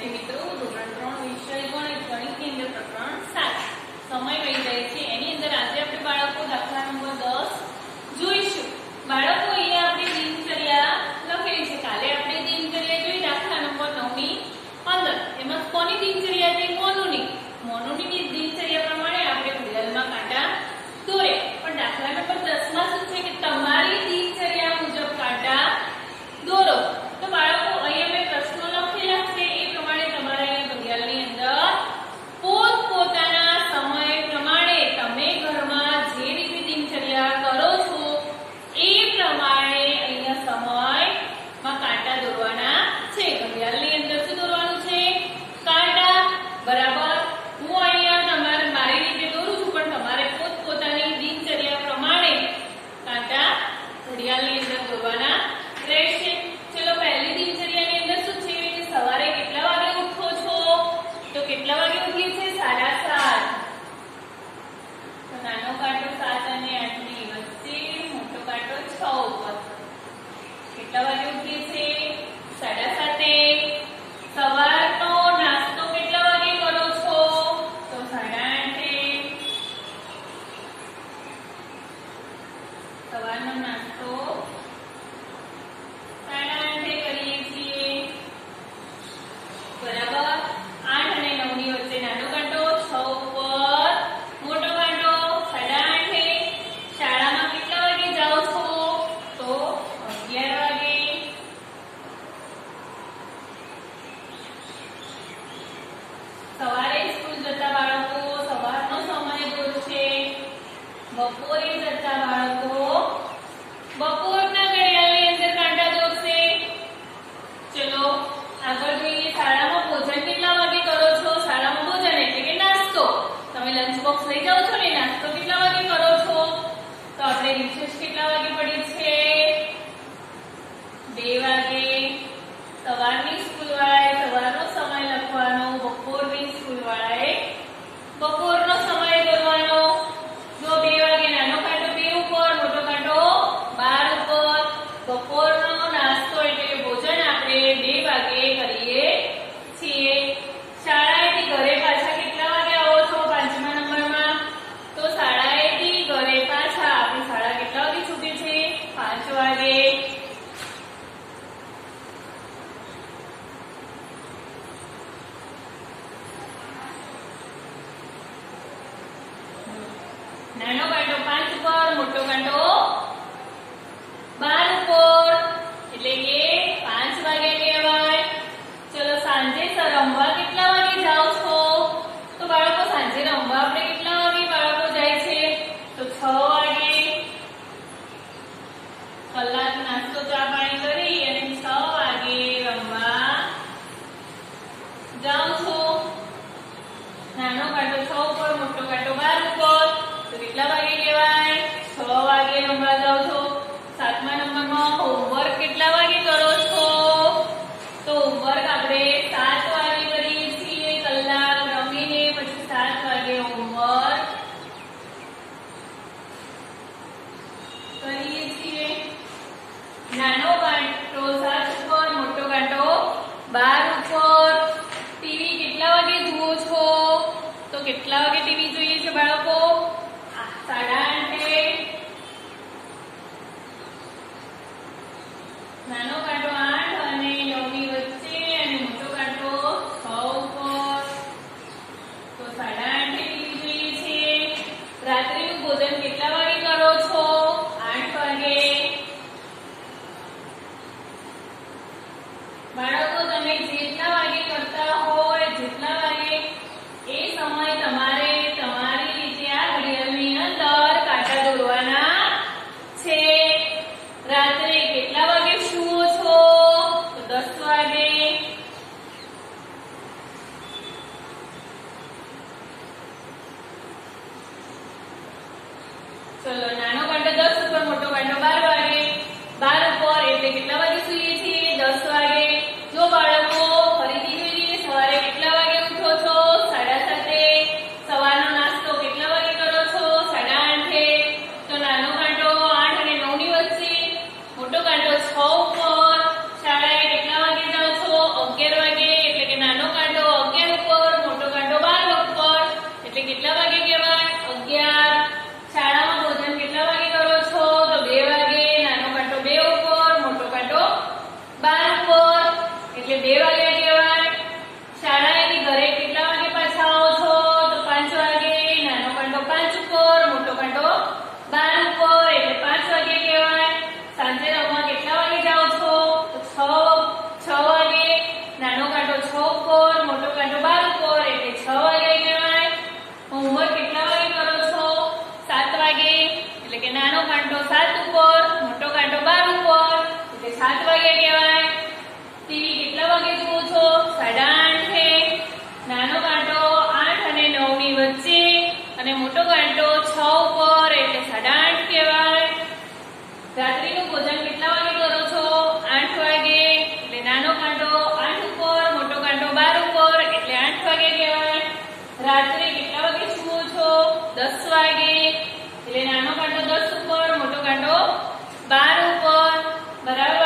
centímetros Mira, બપોરે જતા બાળકો नैनो घंटो पंच सौ और मोटो घंटो નાનો ઘંટો સાત ઉપર મોટો ઘંટો બાર ઉપર ટીવી કેટલા વાગે જુઓ છો તો કેટલા વાગે ટીવી જોઈએ છે બાળકો સાડા આઠે નાનો ઘંટો આ ભાગ્યા અગિયાર સાડા આઠે નાનો કાંટો આઠ અને નવ વચ્ચે અને મોટો કાંટો છ ઉપર એટલે સાડા આઠ કહેવાય. રાત્રિનું ભોજન કેટલા વાગે કરો છો? આઠ વાગે એટલે નાનો કાંટો આઠ ઉપર, મોટો કાંટો બાર ઉપર એટલે આઠ વાગે કહેવાય. રાત્રે કેટલા વાગે સુવો છો? દસ વાગે એટલે નાનો કાંટો દસ ઉપર, મોટો કાંટો બાર ઉપર. બરાબર?